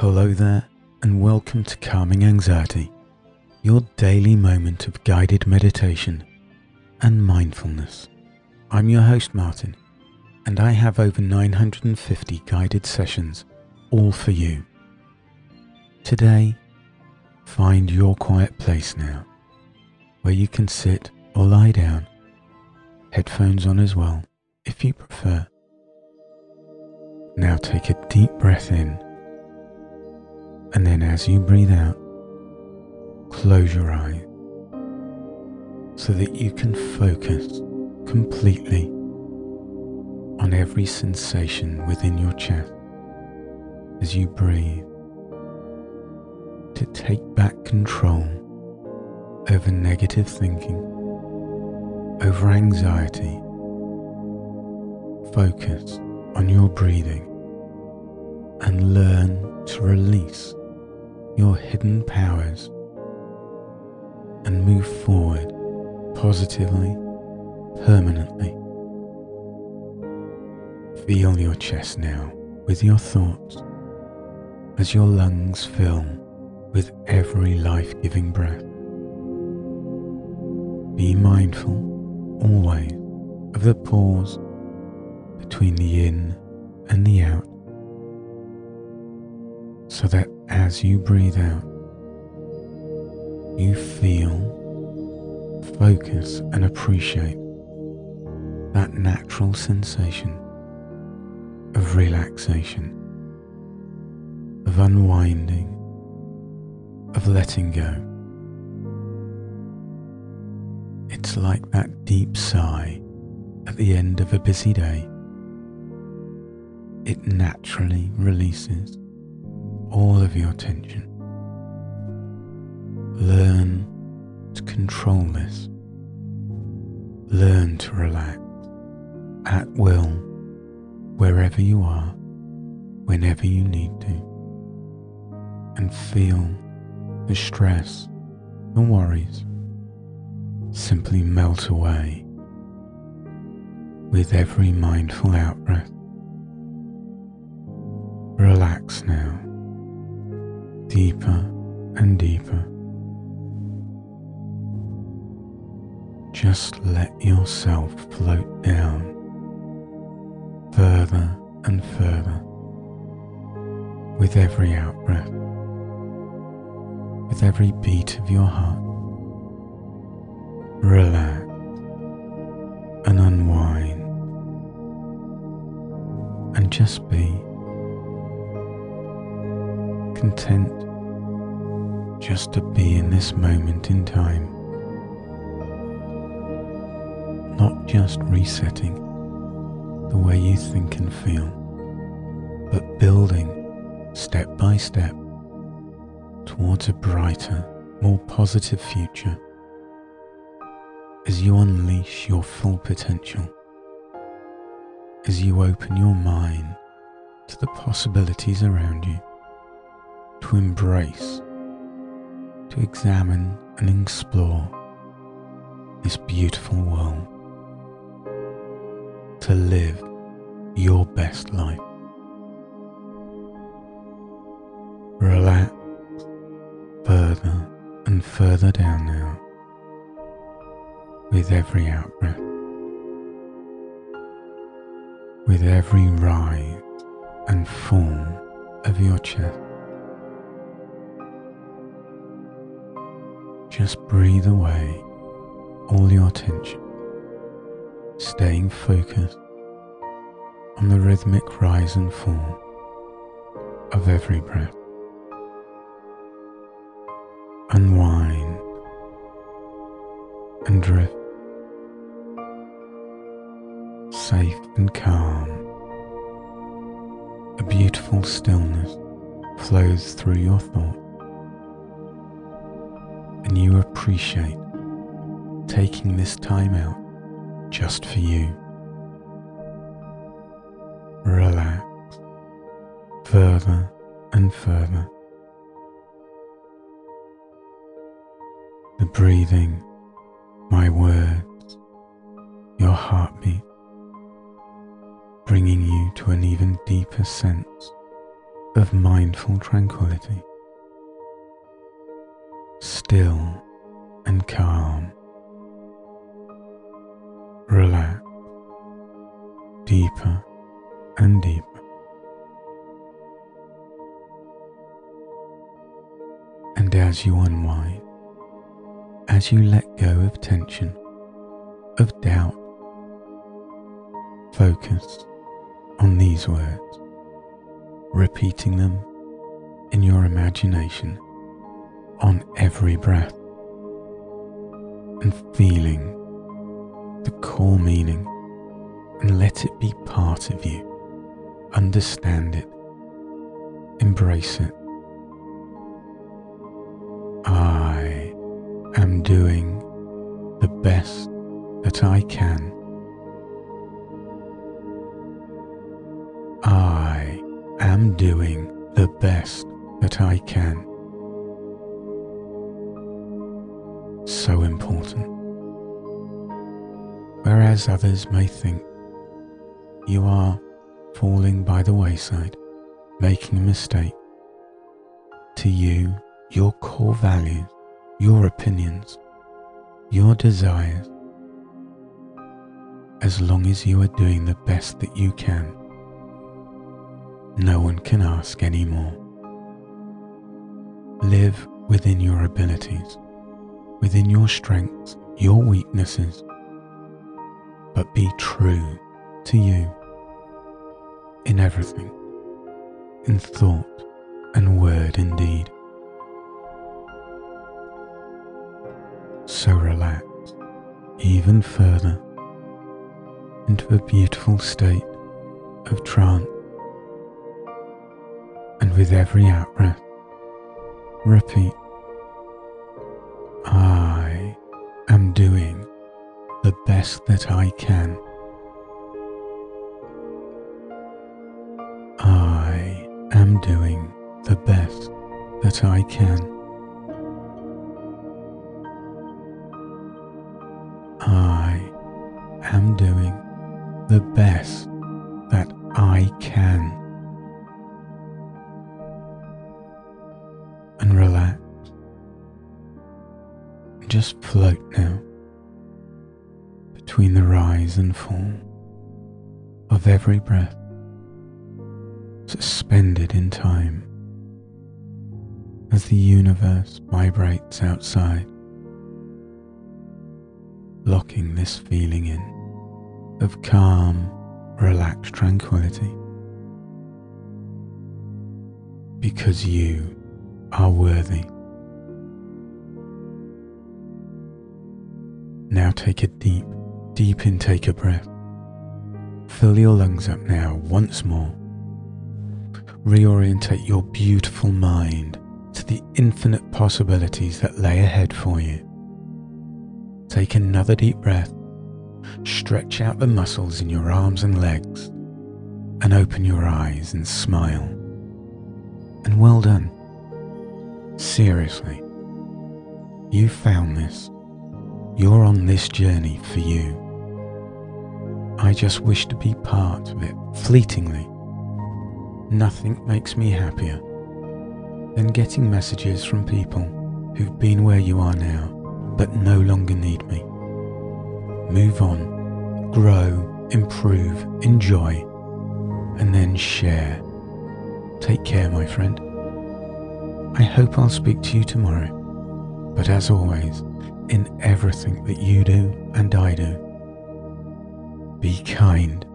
Hello there, and welcome to Calming Anxiety, your daily moment of guided meditation and mindfulness. I'm your host, Martin, and I have over 950 guided sessions, all for you. Today, find your quiet place now, where you can sit or lie down, headphones on as well, if you prefer. Now take a deep breath in and then as you breathe out, close your eyes so that you can focus completely on every sensation within your chest as you breathe to take back control over negative thinking, over anxiety. Focus on your breathing and learn to release your hidden powers and move forward positively, permanently. Feel your chest now with your thoughts as your lungs fill with every life giving breath. Be mindful always of the pause between the in and the out so that as you breathe out, you feel, focus, and appreciate that natural sensation of relaxation, of unwinding, of letting go. It's like that deep sigh at the end of a busy day. It naturally releases all of your tension. Learn to control this. Learn to relax at will wherever you are, whenever you need to, and feel the stress, the worries simply melt away with every mindful out breath. Relax now deeper and deeper. Just let yourself float down further and further with every out breath, with every beat of your heart. Relax content just to be in this moment in time, not just resetting the way you think and feel, but building step by step towards a brighter, more positive future as you unleash your full potential, as you open your mind to the possibilities around you, to embrace to examine and explore this beautiful world, to live your best life. Relax further and further down now with every out breath, with every rise and fall of your chest. Just breathe away all your tension, staying focused on the rhythmic rise and fall of every breath. Unwind and drift, safe and calm. A beautiful stillness flows through your thoughts and you appreciate taking this time out just for you. Relax further and further. The breathing, my words, your heartbeat, bringing you to an even deeper sense of mindful tranquility, still and calm. Relax deeper and deeper. And as you unwind, as you let go of tension, of doubt, focus on these words, repeating them in your imagination on every breath and feeling the core meaning and let it be part of you. Understand it, embrace it. I am doing the best that I can. I am doing the best that I can. Whereas others may think you are falling by the wayside, making a mistake. To you, your core values, your opinions, your desires, as long as you are doing the best that you can, no one can ask any more. Live within your abilities, within your strengths, your weaknesses, but be true to you in everything, in thought and word indeed. So relax even further into a beautiful state of trance. And with every out breath, repeat, best that I can. I am doing the best that I can. I am doing the best that I can. And relax. Just float now between the rise and fall of every breath suspended in time as the universe vibrates outside, locking this feeling in of calm, relaxed tranquility. Because you are worthy. Now take a deep, deep intake of breath. Fill your lungs up now once more reorientate your beautiful mind to the infinite possibilities that lay ahead for you. Take another deep breath, stretch out the muscles in your arms and legs, and open your eyes and smile. And well done. Seriously, you found this. You're on this journey for you. I just wish to be part of it fleetingly Nothing makes me happier than getting messages from people who've been where you are now but no longer need me. Move on, grow, improve, enjoy, and then share. Take care, my friend. I hope I'll speak to you tomorrow. But as always, in everything that you do and I do, be kind